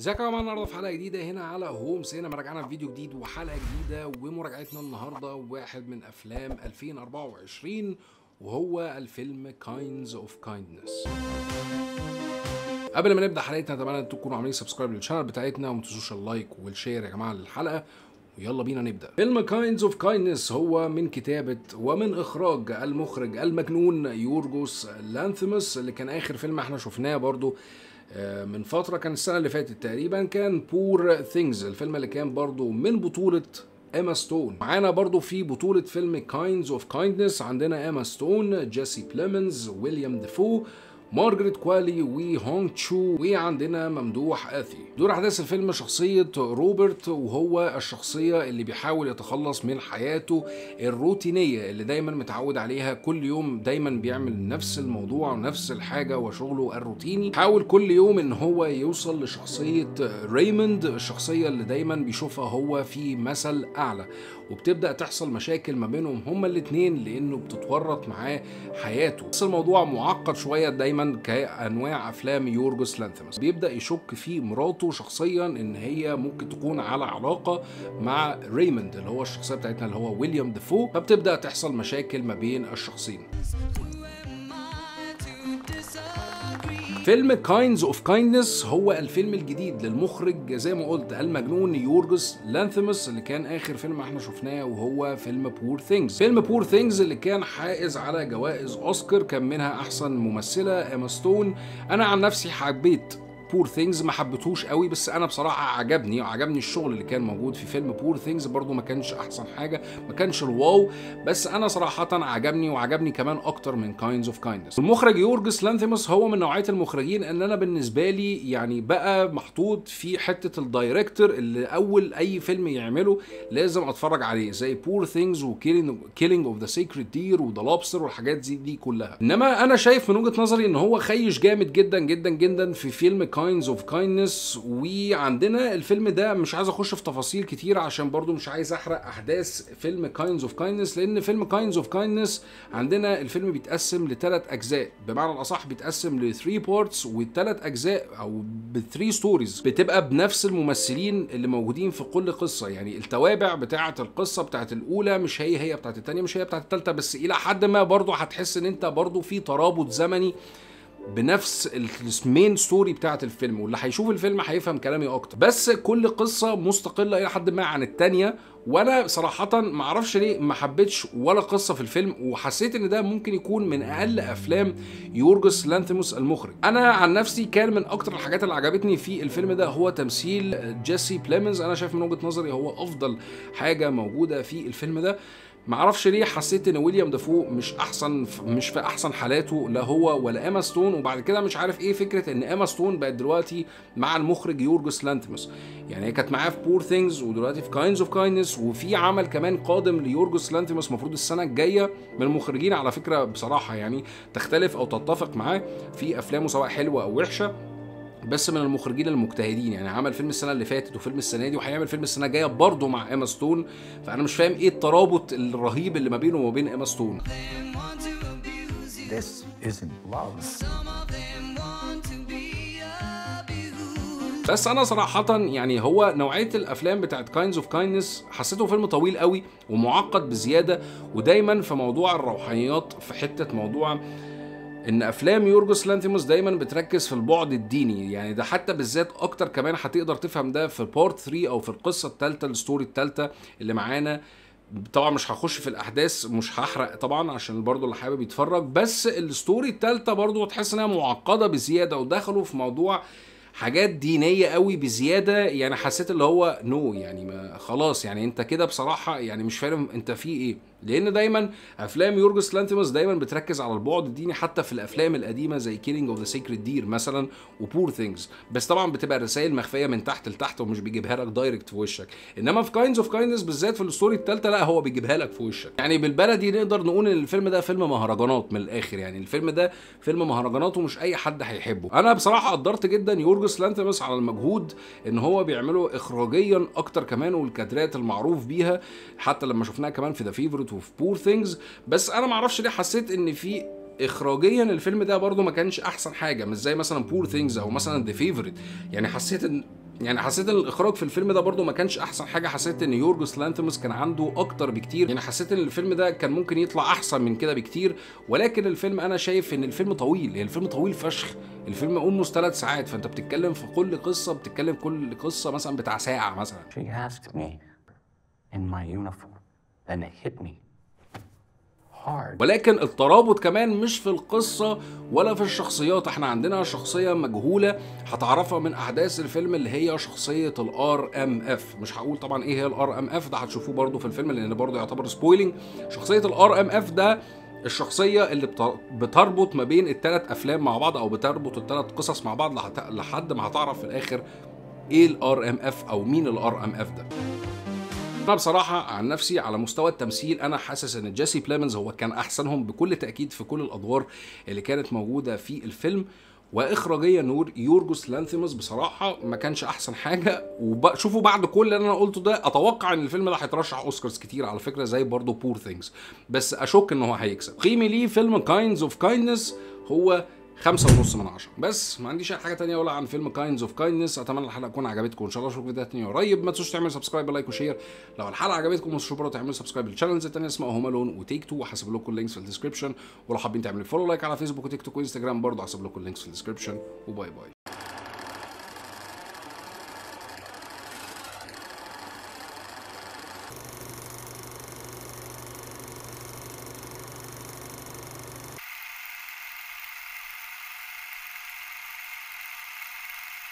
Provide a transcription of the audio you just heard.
ازيكم يا جماعة؟ النهارده في حلقة جديدة هنا على هوم سينما رجعنا في فيديو جديد وحلقة جديدة ومراجعتنا النهارده واحد من أفلام 2024 وهو الفيلم Kinds of Kindness قبل ما نبدأ حلقتنا أتمنى أن تكونوا عاملين subscribe لل channel بتاعتنا وما تنسوش ال like وال share يا جماعة للحلقة. ويلا بينا نبدأ. فيلم Kinds of Kindness هو من كتابة ومن إخراج المخرج المجنون يورجوس لانثيموس اللي كان آخر فيلم إحنا شفناه برضو آه، من فترة كان السنة اللي فاتت تقريبا كان Poor Things الفيلم اللي كان برضو من بطولة ايما ستون معانا برضو في بطولة فيلم Kinds of Kindness عندنا ايما ستون جيسي بليمنز ويليام دافو مارجريت كوالي وهونج تشاو وعندنا ممدوح آثي. تدور أحداث الفيلم شخصية روبرت وهو الشخصية اللي بيحاول يتخلص من حياته الروتينية اللي دايما متعود عليها. كل يوم دايما بيعمل نفس الموضوع ونفس الحاجة وشغله الروتيني. حاول كل يوم إن هو يوصل لشخصية ريموند الشخصية اللي دايما بيشوفها هو في مثل أعلى. وبتبدأ تحصل مشاكل ما بينهم هما الاثنين لأنه بتتورط معاه حياته. بس الموضوع معقد شوية دايما كأنواع أفلام يورجوس لانثيموس بيبدأ يشك في مراته شخصيا إن هي ممكن تكون على علاقة مع ريموند اللي هو الشخصية بتاعتنا اللي هو ويليام دافو. فبتبدأ تحصل مشاكل ما بين الشخصيتين. فيلم Kinds of Kindness هو الفيلم الجديد للمخرج. زي ما قلت المجنون يورجوس لانثيموس اللي كان آخر فيلم إحنا شفناه وهو فيلم Poor Things فيلم Poor Things اللي كان حائز على جوائز أوسكار كان منها أحسن ممثلة ايما ستون أنا عن نفسي حبيت Poor Things ما حبيتهوش قوي بس أنا بصراحة عجبني وعجبني الشغل اللي كان موجود في فيلم Poor Things برضو ما كانش أحسن حاجة ما كانش ال wow بس أنا صراحة عجبني وعجبني كمان أكتر من Kinds of Kindness المخرج يورجوس لانثيموس هو من نوعية المخرجين إن أنا بالنسبة لي يعني بقى محطوط في حتة ال director اللي أول أي فيلم يعمله لازم أتفرج عليه زي Poor Things و Killing of the Sacred Deer و The Lobster والحاجات دي دي كلها. إنما أنا شايف من وجهة نظري إن هو خيب جامد جدا جدا جدا في فيلم Kinds of Kindness وعندنا الفيلم ده مش عايز أخش في تفاصيل كتير عشان برضو مش عايز أحرق أحداث فيلم Kinds of Kindness لأن فيلم Kinds of Kindness عندنا الفيلم بيتقسم لثلاث أجزاء. بمعنى الأصح بيتقسم ل 3 parts والثلاث أجزاء أو ب 3 stories بتبقى بنفس الممثلين اللي موجودين في كل قصة. يعني التوابع بتاعة القصة بتاعة الأولى مش هي هي بتاعة الثانية مش هي بتاعة الثالثه بس إلى حد ما برضو هتحس إن أنت برضو في ترابط زمني بنفس ال main story بتاعت الفيلم واللي هيشوف الفيلم هيفهم كلامي أكتر. بس كل قصة مستقلة إلى حد ما عن التانية وأنا صراحة ما أعرفش ليه ما حبيتش ولا قصة في الفيلم وحسيت إن ده ممكن يكون من أقل أفلام يورجوس لانثيموس المخرج. أنا عن نفسي كان من أكتر الحاجات اللي عجبتني في الفيلم ده هو تمثيل جيسي بليمنز. أنا شايف من وجهة نظري هو أفضل حاجة موجودة في الفيلم ده. معرفش ليه حسيت ان ويليام دافو مش احسن مش في احسن حالاته لا هو ولا ايما ستون وبعد كده مش عارف إيه فكرة ان ايما ستون بقت دلوقتي مع المخرج يورجوس لانتيموس يعني هي كانت معاه في Poor Things ودلوقتي في Kinds of Kindness وفي عمل كمان قادم ليورجوس لانتيموس المفروض السنة الجاية من المخرجين. على فكرة بصراحة يعني تختلف أو تتفق معاه في أفلامه سواء حلوة أو وحشة. بس من المخرجين المجتهدين. يعني عمل فيلم السنة اللي فاتت وفيلم السنة دي وهيعمل فيلم السنة الجاية برضه مع ايما ستون فأنا مش فاهم إيه الترابط الرهيب اللي ما بينه وما بين ايما ستون This isn't love. بس أنا صراحة يعني هو نوعية الأفلام بتاعت Kinds of Kindness حسيته فيلم طويل قوي ومعقد بزيادة ودايما في موضوع الروحانيات في حتة موضوع إن أفلام يورجوس لانتيموس دايما بتركز في البعد الديني يعني ده حتى بالذات أكتر كمان هتقدر تفهم ده في part 3 أو في القصة الثالثه ال story الثالثه اللي معانا. طبعا مش هخش في الأحداث مش هحرق طبعا عشان برضو اللي حابب يتفرج. بس ال story الثالثه برضو تحس إنها معقدة بزيادة ودخلوا في موضوع حاجات دينية قوي بزيادة. يعني حسيت اللي هو no يعني ما خلاص يعني أنت كده بصراحة يعني مش فاهم أنت في إيه. لأن دايما أفلام يورجس لانثيموس دايما بتركز على البعد الديني حتى في الأفلام القديمة زي Killing of the Sacred Deer مثلا و Poor Things بس طبعا بتبقى رسائل مخفية من تحت لتحت ومش بيجيبها لك direct في وشك. إنما في Kinds of Kindness بالذات في ال story الثالثه لا هو بيجيبها لك في وشك. يعني بالبلدي نقدر نقول إن الفيلم ده فيلم مهرجانات من الآخر. يعني الفيلم ده فيلم مهرجانات ومش أي حد هيحبه. أنا بصراحة قدرت جدا يورجس لانثيموس على المجهود إن هو بيعمله اخراجيا أكتر كمان والكادرات المعروف بيها حتى لما شفناها كمان في The Favourite وفي Poor Things بس أنا معرفش ليه حسيت إن في اخراجيا الفيلم ده برضو ما كانش أحسن حاجة مش زي مثلا Poor Things أو مثلا The Favourite يعني حسيت ان يعني حسيت إن الإخراج في الفيلم ده برضو ما كانش أحسن حاجة. حسيت إن يورجوس لانثيموس كان عنده أكتر بكتير. يعني حسيت إن الفيلم ده كان ممكن يطلع أحسن من كده بكتير. ولكن الفيلم أنا شايف إن الفيلم طويل. يعني الفيلم طويل فشخ. الفيلم اولموست ثلاث ساعات. فأنت بتتكلم في كل قصة بتتكلم كل قصة مثلا بتاع ساعة مثلا. She asked me in my uniform, and it hit me. ولكن الترابط كمان مش في القصة ولا في الشخصيات. إحنا عندنا شخصية مجهولة هتعرفها من أحداث الفيلم اللي هي شخصية ال RMF مش هقول طبعا إيه هي ال RMF ده هتشوفوه برضو في الفيلم لأن برضو يعتبر spoiling شخصية ال RMF ده الشخصية اللي بت- بتربط ما بين الثلاث أفلام مع بعض أو بتربط الثلاث قصص مع بعض لحد ما هتعرف في الآخر إيه ال RMF أو مين ال RMF ده. أنا بصراحه عن نفسي على مستوى التمثيل أنا حاسس إن جيسي بليمنز هو كان أحسنهم بكل تأكيد في كل الأدوار اللي كانت موجودة في الفيلم. واخراجيا نور يورجوس لانثيموس بصراحة ما كانش أحسن حاجة. وشوفوا بعد كل اللي أنا قلته ده أتوقع إن الفيلم ده هيترشح أوسكارز كتير على فكرة زي برضه Poor Things بس أشك إن هو هيكسب. تقييمي ليه فيلم Kinds of Kindness هو خمسة ونص من عشرة. بس ما عنديش أي حاجة تانية اقولها عن فيلم Kinds of Kindness أتمنى الحلقة تكون عجبتكم. إن شاء الله اشوفكم في فيديوهات تانية قريب. ما تنسوش تعملوا subscribe like و share لو الحلقة عجبتكم تنسوش برضه تعملوا subscribe لل channels التانية اسمها Home Alone و Take Two هسيب لكم ال links في ال description ولو حابين تعملوا follow like على فيسبوك وتيك توك وانستجرام برضه هسيب لكم ال links في ال description و bye bye.